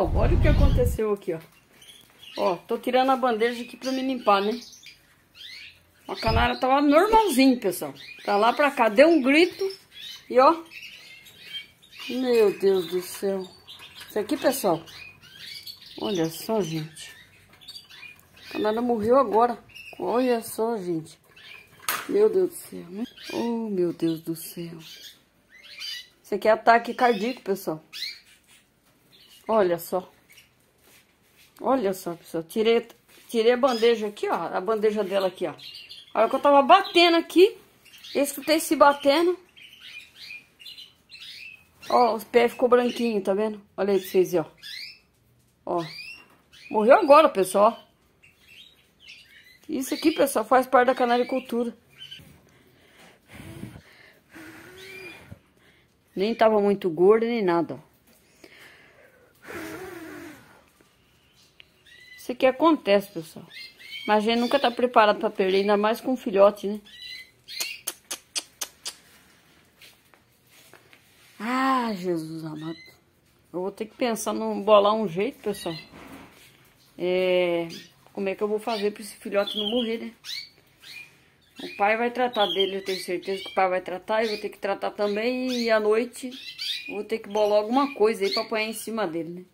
pessoal, olha o que aconteceu aqui, ó. Ó, tô tirando a bandeja aqui pra me limpar, né? A canária tava normalzinho, pessoal. Tá lá pra cá, deu um grito e ó. Meu Deus do céu. Isso aqui, pessoal. Olha só, gente. A canária morreu agora. Olha só, gente. Meu Deus do céu. Oh, meu Deus do céu. Isso aqui é ataque cardíaco, pessoal. Olha só. Olha só, pessoal. Tirei, tirei a bandeja aqui, ó. A bandeja dela aqui, ó. A hora que eu tava batendo aqui, eu escutei se batendo. Ó, os pés ficou branquinho, tá vendo? Olha aí pra vocês, ó. Ó. Morreu agora, pessoal. Isso aqui, pessoal, faz parte da canaricultura. Nem tava muito gordo, nem nada, ó. Isso aqui acontece, pessoal. Mas a gente nunca tá preparado para perder, ainda mais com um filhote, né? Ah, Jesus amado. Eu vou ter que pensar no bolar um jeito, pessoal. É, como é que eu vou fazer para esse filhote não morrer, né? O pai vai tratar dele, eu tenho certeza que o pai vai tratar. Eu vou ter que tratar também e à noite vou ter que bolar alguma coisa aí para pôr em cima dele, né?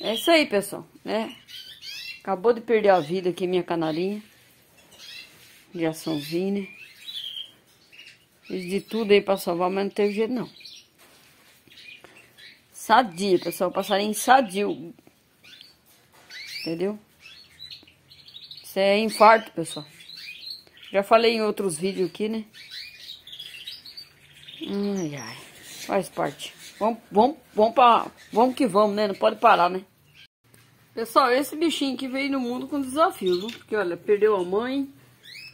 É isso aí, pessoal, né? Acabou de perder a vida aqui minha canalinha. De açãozinha, né? Fiz de tudo aí pra salvar, mas não teve jeito não. Sadia, pessoal. Passarinho sadio. Entendeu? Isso é infarto, pessoal. Já falei em outros vídeos aqui, né? Ai, ai. Faz parte. Vamos, vamos, vamos, pra, vamos que vamos, né? Não pode parar, né? Pessoal, esse bichinho aqui veio no mundo com desafio, viu? Porque, olha, perdeu a mãe,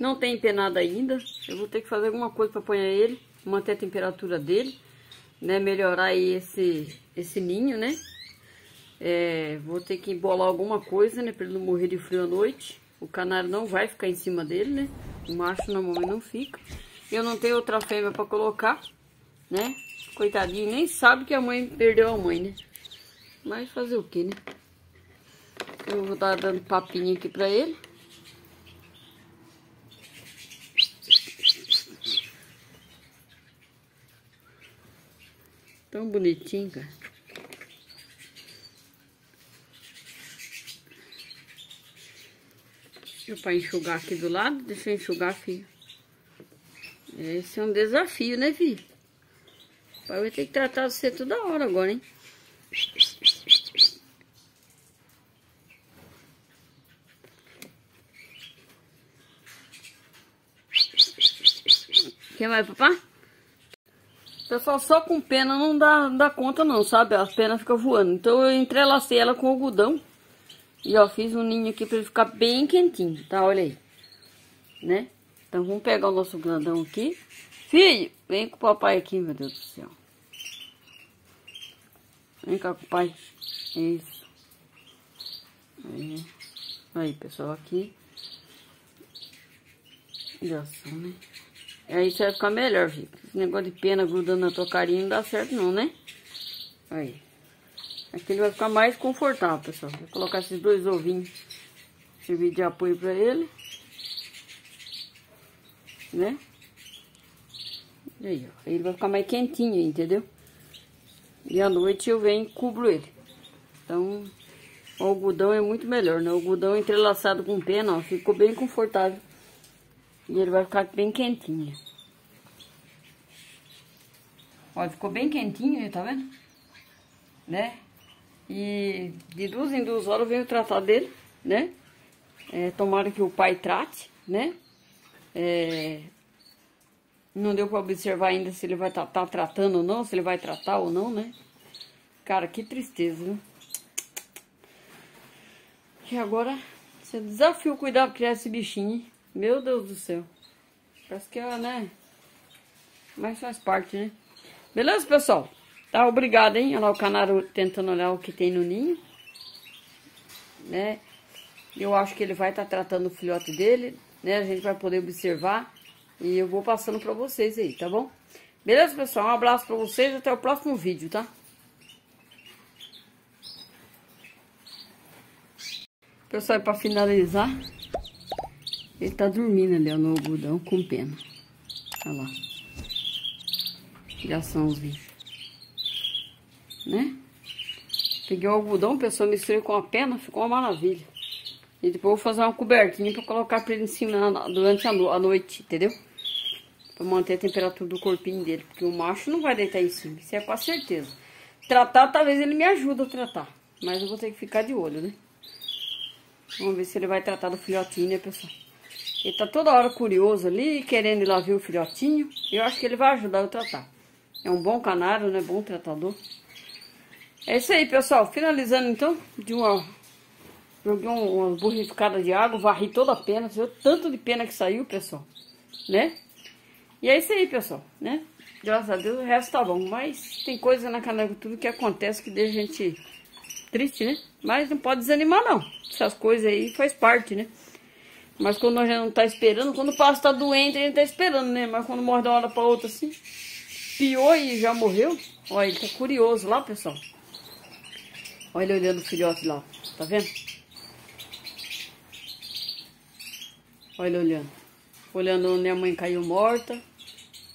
não tem empenado ainda. Eu vou ter que fazer alguma coisa para apanhar ele, manter a temperatura dele, né? Melhorar aí esse, esse ninho, né? É, vou ter que embolar alguma coisa, né? Para ele não morrer de frio à noite. O canário não vai ficar em cima dele, né? O macho normalmente não fica. Eu não tenho outra fêmea para colocar, né? Coitadinho, nem sabe que a mãe perdeu a mãe, né? Mas fazer o que, né? Eu vou estar dando papinho aqui pra ele. Tão bonitinho, cara. Deixa eu enxugar aqui do lado. Deixa eu enxugar, filho. Esse é um desafio, né, filho? Pai vai ter que tratar você toda hora agora, hein? Quer mais, papá? Pessoal, só com pena não dá, não dá conta não, sabe? As penas ficam voando. Então eu entrelacei ela com algodão. E ó, fiz um ninho aqui pra ele ficar bem quentinho, tá? Olha aí. Né? Então vamos pegar o nosso grandão aqui. Filho, vem com o papai aqui, meu Deus do céu. Vem cá com o pai. Isso. Aí, aí pessoal, aqui. São, né? Aí você vai ficar melhor, filho. Esse negócio de pena grudando na tua carinha não dá certo não, né? Aí. Aqui ele vai ficar mais confortável, pessoal. Vou colocar esses dois ovinhos. Servir de apoio pra ele. Né? Aí, ó. Ele vai ficar mais quentinho, entendeu? E à noite eu venho e cubro ele. Então, o algodão é muito melhor, né? O algodão entrelaçado com pena, ó. Ficou bem confortável. E ele vai ficar bem quentinho. Ó, ficou bem quentinho, tá vendo? Né? E de duas em duas horas eu venho tratar dele, né? É, tomara que o pai trate, né? É, não deu pra observar ainda se ele vai estar tá, tá tratando ou não, se ele vai tratar ou não, né? Cara, que tristeza, né? E agora, você desafio cuidar, criar esse bichinho, hein? Meu Deus do céu. Parece que é, né? Mas faz parte, né? Beleza, pessoal? Tá, obrigado, hein? Olha lá o canário tentando olhar o que tem no ninho. Né? Eu acho que ele vai estar tá tratando o filhote dele, né? A gente vai poder observar. E eu vou passando pra vocês aí, tá bom? Beleza, pessoal? Um abraço pra vocês até o próximo vídeo, tá? Pessoal, para finalizar, ele tá dormindo ali ó, no algodão com pena. Olha lá. Já são os bichos. Né? Peguei o algodão, pessoal, misturei com a pena, ficou uma maravilha. E depois vou fazer uma cobertinha para colocar pra ele em cima durante a, no a noite, entendeu? Pra manter a temperatura do corpinho dele. Porque o macho não vai deitar em cima, isso é com certeza. Tratar, talvez ele me ajude a tratar. Mas eu vou ter que ficar de olho, né? Vamos ver se ele vai tratar do filhotinho, né, pessoal? Ele tá toda hora curioso ali, querendo ir lá ver o filhotinho. Eu acho que ele vai ajudar eu a tratar. É um bom canário, né? Bom tratador. É isso aí, pessoal. Finalizando, então, de uma... Joguei uma borrificada de água, varri toda a pena. Viu tanto de pena que saiu, pessoal. Né? E é isso aí, pessoal, né? Graças a Deus o resto tá bom. Mas tem coisa na canal tudo que acontece que deixa a gente triste, né? Mas não pode desanimar, não. Essas coisas aí faz parte, né? Mas quando a gente não tá esperando, quando o passo tá doente, a gente tá esperando, né? Mas quando morre de uma hora pra outra assim, piou e já morreu. Olha, ele tá curioso lá, pessoal. Olha ele olhando o filhote lá, tá vendo? Olha ele olhando. Olhando onde a mãe caiu morta.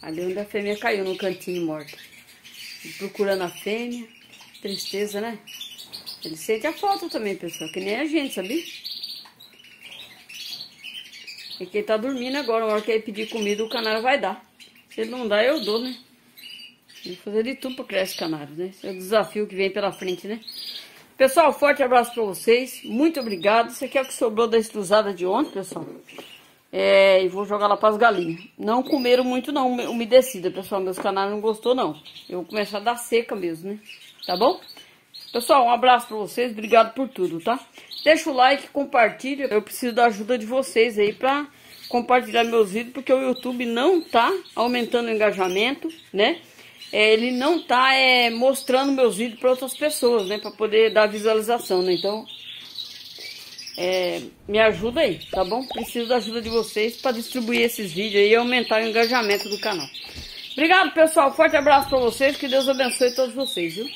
Ali onde a fêmea caiu, no cantinho morta. Procurando a fêmea. Tristeza, né? Ele sente a falta também, pessoal, que nem a gente, sabia? E quem tá dormindo agora, na hora que ele pedir comida, o canário vai dar. Se ele não dá, eu dou, né? Vou fazer de tudo pra criar esse canário, né? Esse é o desafio que vem pela frente, né? Pessoal, forte abraço pra vocês. Muito obrigado. Isso aqui é o que sobrou da estruzada de ontem, pessoal. É, e vou jogar lá pras galinhas. Não comeram muito não, umedecida, pessoal. Meus canários não gostou, não. Eu vou começar a dar seca mesmo, né? Tá bom? Pessoal, um abraço pra vocês, obrigado por tudo, tá? Deixa o like, compartilha, eu preciso da ajuda de vocês aí pra compartilhar meus vídeos, porque o YouTube não tá aumentando o engajamento, né? É, ele não tá é, mostrando meus vídeos para outras pessoas, né? Pra poder dar visualização, né? Então, é, me ajuda aí, tá bom? Preciso da ajuda de vocês para distribuir esses vídeos e aumentar o engajamento do canal. Obrigado, pessoal. Forte abraço para vocês. Que Deus abençoe todos vocês, viu?